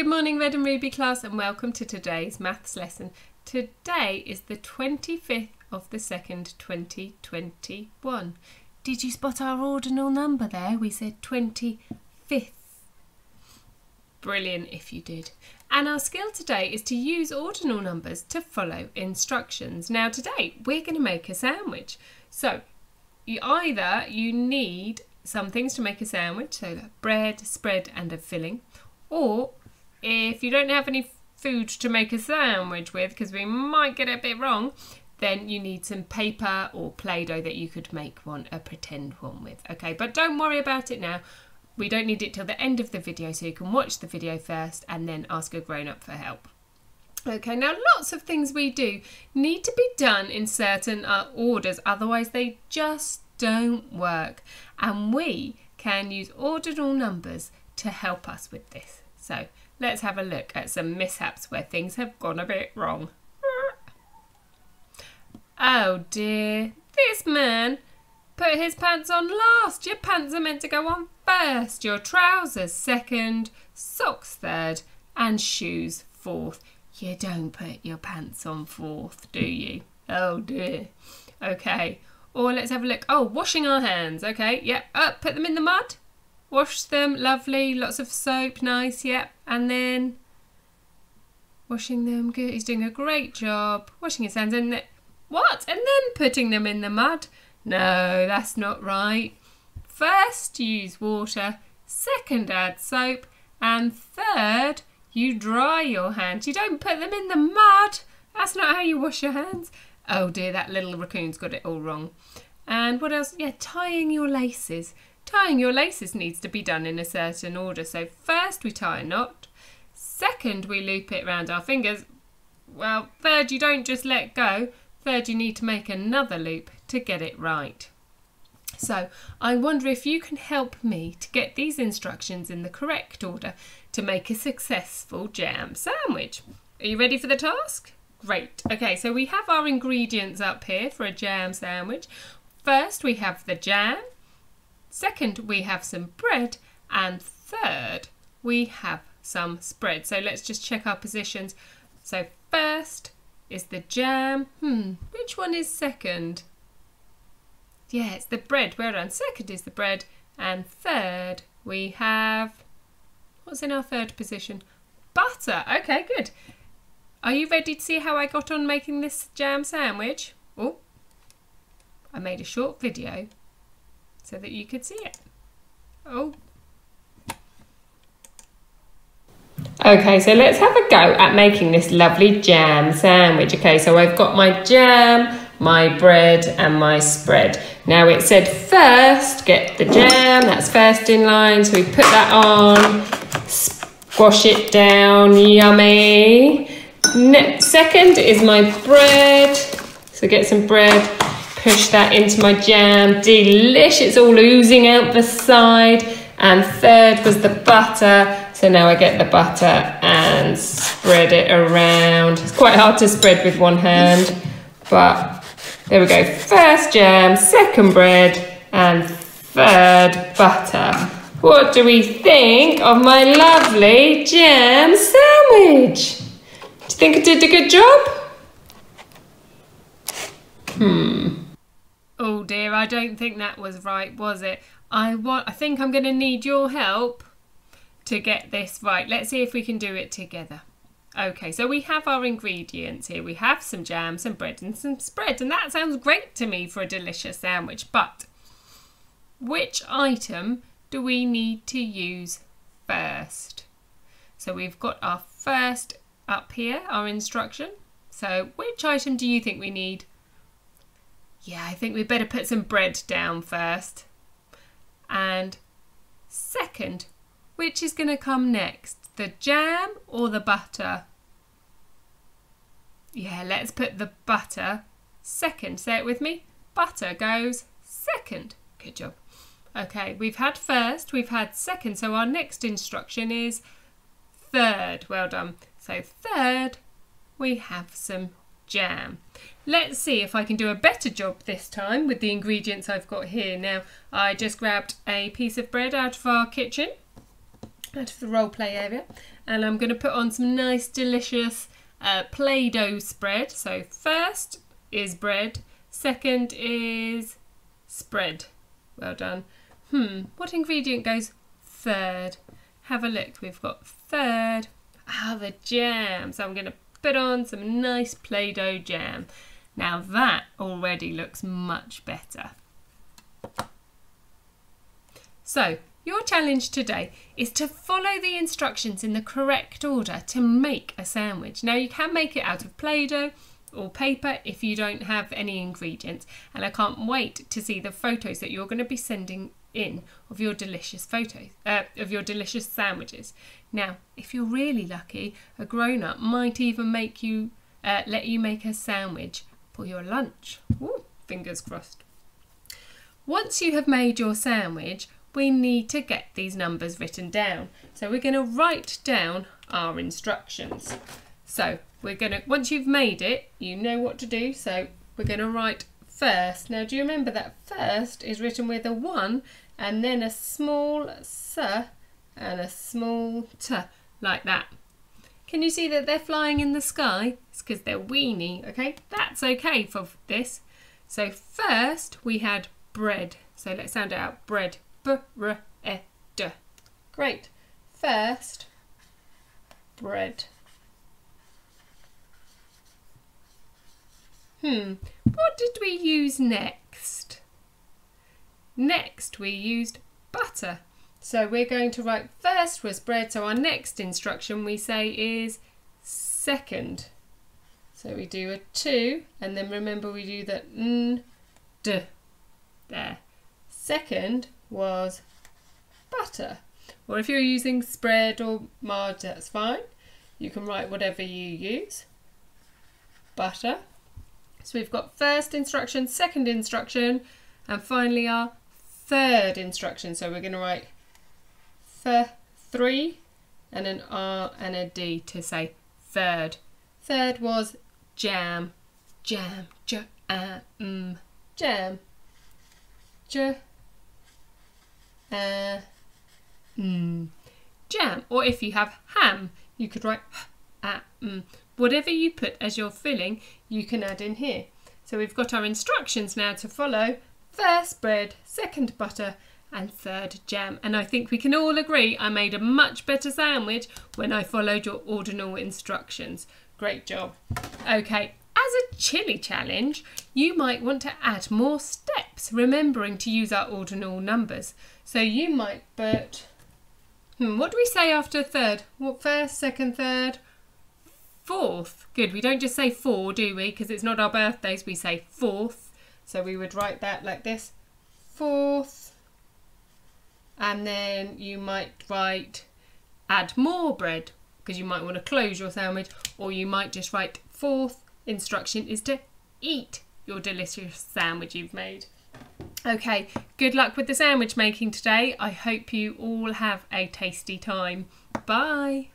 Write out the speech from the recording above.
Good morning, Red and Ruby class, and welcome to today's maths lesson. Today is the 25th of the 2nd, 2021. Did you spot our ordinal number there? We said 25th. Brilliant if you did. And our skill today is to use ordinal numbers to follow instructions. Now today we're going to make a sandwich. So you either you need some things to make a sandwich, so bread, spread and a filling, or if you don't have any food to make a sandwich with, because we might get it a bit wrong, then you need some paper or Play-Doh that you could make one, a pretend one with. Okay, but don't worry about it now. We don't need it till the end of the video, so you can watch the video first and then ask a grown-up for help. Okay, now lots of things we do need to be done in certain uh, orders, otherwise they just don't work. And we can use ordinal numbers to help us with this. So let's have a look at some mishaps where things have gone a bit wrong. Oh dear, this man put his pants on last. Your pants are meant to go on first, your trousers second, socks third, and shoes fourth. You don't put your pants on fourth, do you? Oh dear. Okay, or let's have a look. Oh, washing our hands. Okay, yep. Up, put them in the mud. Wash them, lovely, lots of soap, nice, yep. And then washing them, good. He's doing a great job. Washing his hands and what? And then putting them in the mud? No, that's not right. First, use water. Second, add soap. And third, you dry your hands. You don't put them in the mud. That's not how you wash your hands. Oh dear, that little raccoon's got it all wrong. And what else? Yeah, tying your laces. Tying your laces needs to be done in a certain order. So first we tie a knot, second we loop it round our fingers. Well, third you don't just let go, third you need to make another loop to get it right. So I wonder if you can help me to get these instructions in the correct order to make a successful jam sandwich. Are you ready for the task? Great. Okay, so we have our ingredients up here for a jam sandwich. First we have the jam, Second, we have some bread. And third, we have some spread. So let's just check our positions. So first is the jam. Hmm, which one is second? Yeah, it's the bread. Well done. Second is the bread. And third, we have... What's in our third position? Butter. Okay, good. Are you ready to see how I got on making this jam sandwich? Oh, I made a short video so that you could see it. Oh. Okay, so let's have a go at making this lovely jam sandwich. Okay, so I've got my jam, my bread and my spread. Now it said first, get the jam, that's first in line. So we put that on, squash it down, yummy. Next, second is my bread. So get some bread, push that into my jam. Delicious, it's all oozing out the side. And third was the butter. So now I get the butter and spread it around. It's quite hard to spread with one hand, but there we go. First jam, second bread, and third butter. What do we think of my lovely jam sandwich? Do you think I did a good job? Hmm. Oh dear, I don't think that was right, was it? I want I think I'm going to need your help to get this right. Let's see if we can do it together. Okay, so we have our ingredients here. We have some jam, some bread and some spread and that sounds great to me for a delicious sandwich. But which item do we need to use first? So we've got our first up here, our instruction. So which item do you think we need yeah, I think we better put some bread down first. And second, which is going to come next? The jam or the butter? Yeah, let's put the butter second. Say it with me. Butter goes second. Good job. Okay, we've had first, we've had second, so our next instruction is third. Well done. So third, we have some jam. Let's see if I can do a better job this time with the ingredients I've got here. Now, I just grabbed a piece of bread out of our kitchen. out of the role play area and I'm going to put on some nice delicious uh, Play-Doh spread. So first is bread, second is spread. Well done. Hmm, what ingredient goes third? Have a look. We've got third. Ah, the jam. So I'm going to put on some nice Play-Doh jam. Now that already looks much better. So your challenge today is to follow the instructions in the correct order to make a sandwich. Now you can make it out of Play-Doh or paper if you don't have any ingredients and I can't wait to see the photos that you're going to be sending in of your delicious photos uh, of your delicious sandwiches. Now, if you're really lucky, a grown-up might even make you uh, let you make a sandwich for your lunch. Ooh, fingers crossed. Once you have made your sandwich, we need to get these numbers written down. So we're going to write down our instructions. So we're going to, once you've made it, you know what to do. So we're going to write first. Now do you remember that first is written with a 1 and then a small s and a small t, like that. Can you see that they're flying in the sky? It's because they're weeny, okay? That's okay for this. So first we had bread. So let's sound it out. Bread. B r e d. Great. First, bread. Hmm, what did we use next? Next we used butter. So we're going to write first was bread, so our next instruction we say is second. So we do a two, and then remember we do the n, d, there. Second was butter. Or if you're using spread or marge, that's fine. You can write whatever you use. Butter. So we've got first instruction, second instruction, and finally our third instruction. So we're going to write th three and an R and a D to say third. Third was jam, jam, jam, j, uh, mm, jam. Or if you have ham, you could write ah. Whatever you put as your filling, you can add in here. So we've got our instructions now to follow. First bread, second butter, and third jam. And I think we can all agree I made a much better sandwich when I followed your ordinal instructions. Great job. Okay, as a chili challenge, you might want to add more steps, remembering to use our ordinal numbers. So you might put, hmm, what do we say after third? What first, second, third, fourth? Good, we don't just say four, do we? Because it's not our birthdays, we say fourth. So we would write that like this, fourth. And then you might write add more bread because you might want to close your sandwich or you might just write fourth instruction is to eat your delicious sandwich you've made. Okay, good luck with the sandwich making today. I hope you all have a tasty time. Bye.